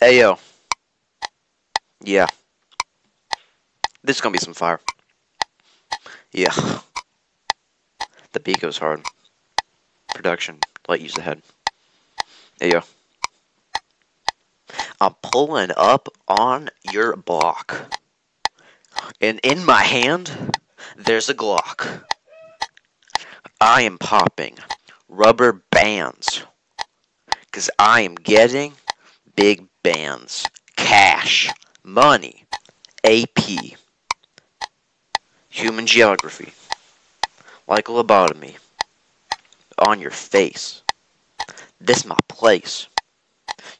Hey yo. Yeah. This is gonna be some fire. Yeah. The beat goes hard. Production. Light use ahead. Hey yo. I'm pulling up on your block. And in my hand, there's a Glock. I am popping rubber bands. Because I am getting big bands. Cash. Money. AP. Human geography. Like a lobotomy. On your face. This my place.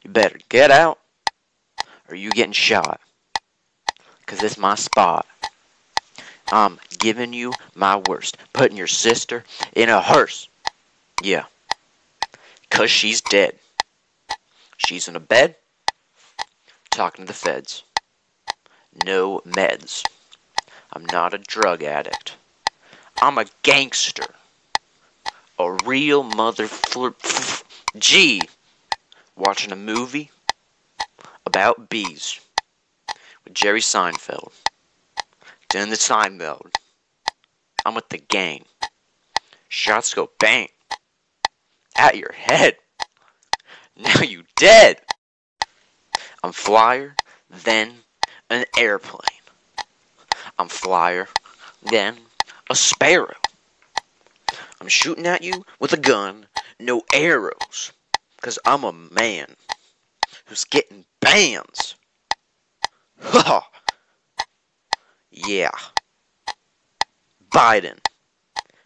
You better get out or you getting shot. Cause this my spot. I'm giving you my worst. Putting your sister in a hearse. Yeah. Cause she's dead. She's in a bed. Talking to the feds. No meds. I'm not a drug addict. I'm a gangster. A real mother flip. G. Watching a movie about bees with Jerry Seinfeld. Doing the time mode. I'm with the gang. Shots go bang. At your head. Now you dead. I'm flyer, then an airplane. I'm flyer, then a sparrow. I'm shooting at you with a gun, no arrows. Cause I'm a man who's getting bands. Ha! yeah. Biden,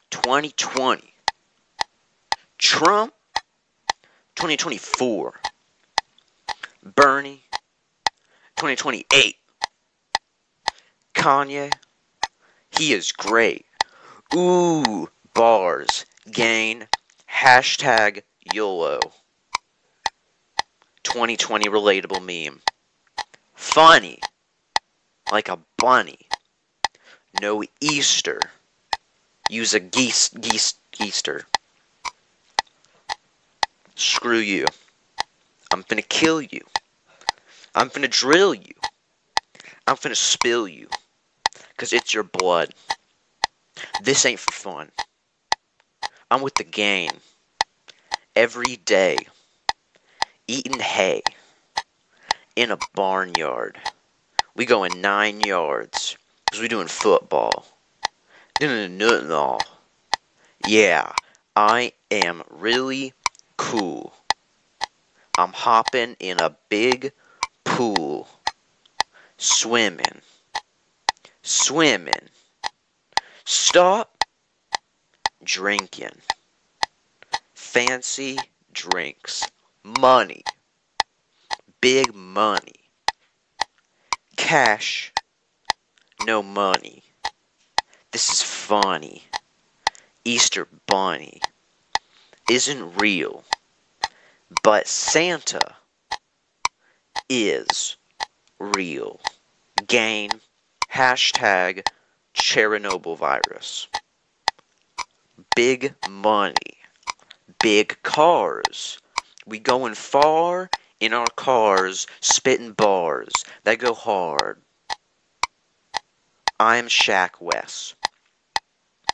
2020. Trump, 2024. Bernie, 2028. Kanye, he is great. Ooh, bars, gain, hashtag YOLO. 2020 relatable meme. Funny, like a bunny. No Easter. Use a geese, geese, Easter. Screw you. I'm finna kill you. I'm finna drill you. I'm finna spill you. Cause it's your blood. This ain't for fun. I'm with the gang. Every day. Eating hay. In a barnyard. We going nine yards. Cause we doing football. Doing nothing all. Yeah, I am really cool. I'm hopping in a big pool. Swimming. Swimming. Stop drinking. Fancy drinks. Money. Big money. Cash. No money. This is funny. Easter Bunny isn't real, but Santa is real. Gain hashtag Chernobyl virus. Big money. Big cars. We going far in our cars, spitting bars that go hard. I'm Shaq West.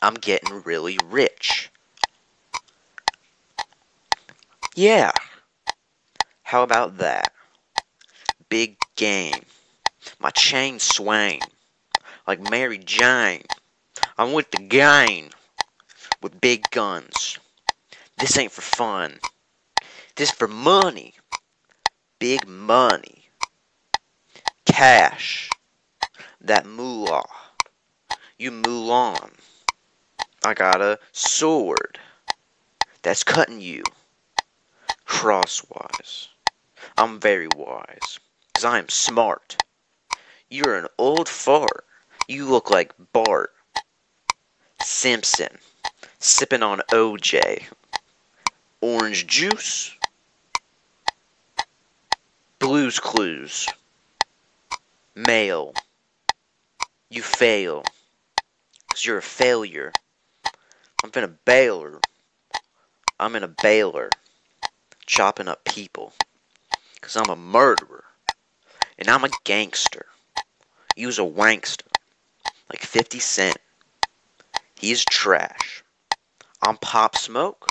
I'm getting really rich. Yeah. How about that? Big game. My chain swing. Like Mary Jane. I'm with the gang. With big guns. This ain't for fun. This for money. Big money. Cash. That moolah. You Mulan. I got a sword that's cutting you crosswise. I'm very wise, because I am smart. You're an old fart. You look like Bart Simpson, sipping on OJ. Orange juice. Blues Clues. Mail. You fail. Because you're a failure. I'm in a baler. I'm in a baler. Chopping up people. Because I'm a murderer. And I'm a gangster. You's a wankster. Like 50 Cent. He's trash. I'm Pop Smoke.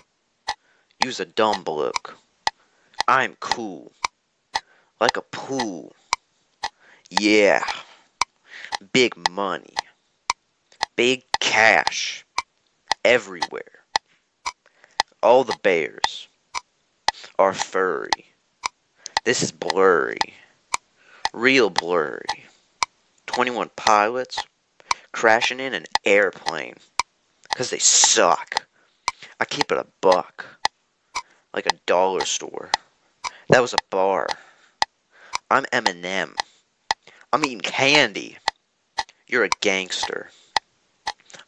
You's a dumb bloke. I'm cool. Like a pool. Yeah. Big money. Big cash. Everywhere. All the bears are furry. This is blurry. Real blurry. 21 pilots crashing in an airplane. Because they suck. I keep it a buck. Like a dollar store. That was a bar. I'm Eminem. I'm eating candy. You're a gangster.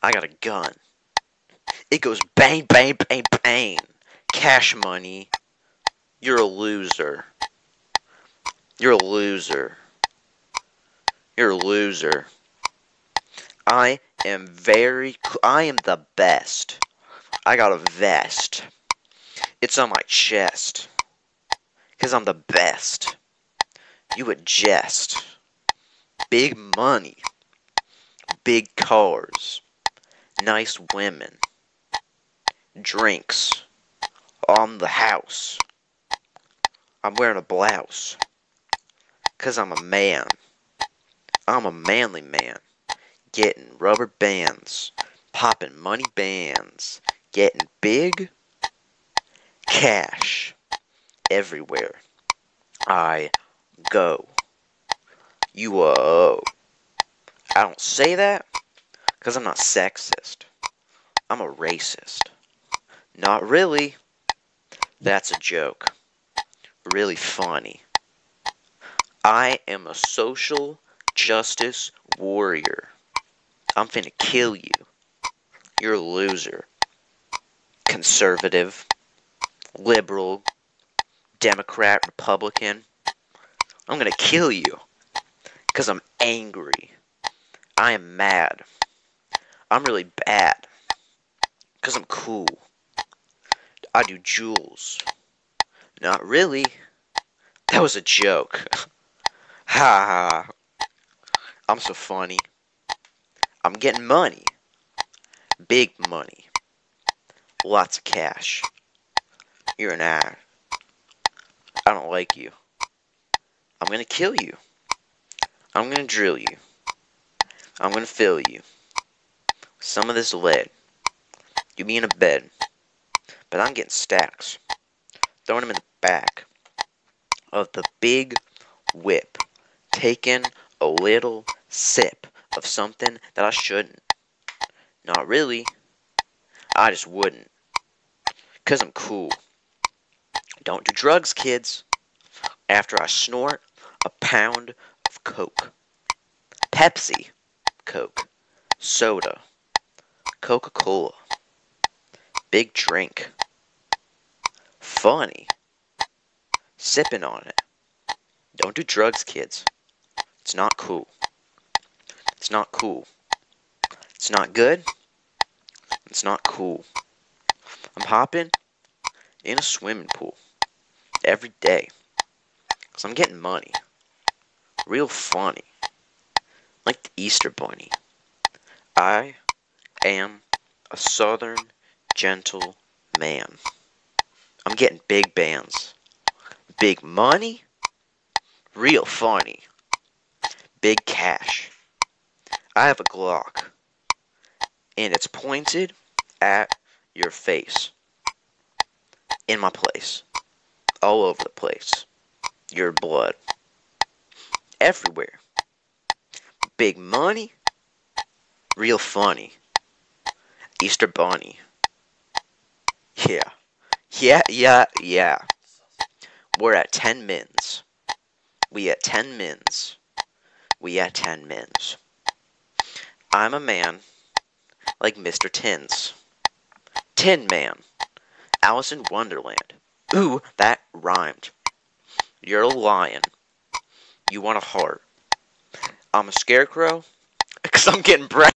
I got a gun. It goes bang, bang, bang, bang. Cash money. You're a loser. You're a loser. You're a loser. I am very. I am the best. I got a vest. It's on my chest. Because I'm the best. You a jest. Big money. Big cars. Nice women. Drinks. On the house. I'm wearing a blouse. Because I'm a man. I'm a manly man. Getting rubber bands. Popping money bands. Getting big cash everywhere I go. You uh I don't say that because I'm not sexist. I'm a racist. Not really. That's a joke. Really funny. I am a social justice warrior. I'm finna kill you. You're a loser. Conservative. Liberal. Democrat. Republican. I'm gonna kill you. Because I'm angry. I am mad. I'm really bad. Because I'm cool. I do jewels. Not really. That was a joke. ha ha. I'm so funny. I'm getting money. Big money. Lots of cash. You're an ass. I don't like you. I'm gonna kill you. I'm gonna drill you. I'm gonna fill you. Some of this lead. You be in a bed. But I'm getting stacks. Throwing them in the back of the big whip. Taking a little sip of something that I shouldn't. Not really. I just wouldn't. Because I'm cool. Don't do drugs, kids. After I snort a pound of Coke. Pepsi. Coke. Soda. Coca Cola. Big drink. Funny. Sipping on it. Don't do drugs, kids. It's not cool. It's not cool. It's not good. It's not cool. I'm hopping in a swimming pool every day. Because I'm getting money. Real funny. Like the Easter Bunny. I am a southern gentle man. I'm getting big bands. Big money. Real funny. Big cash. I have a Glock. And it's pointed at your face. In my place. All over the place. Your blood. Everywhere. Big money. Real funny. Easter Bunny. Yeah. Yeah, yeah, yeah. We're at 10 mins. We at 10 mins. We at 10 mins. I'm a man like Mr. Tins. Tin Man. Alice in Wonderland. Ooh, that rhymed. You're a lion. You want a heart. I'm a scarecrow because I'm getting bread.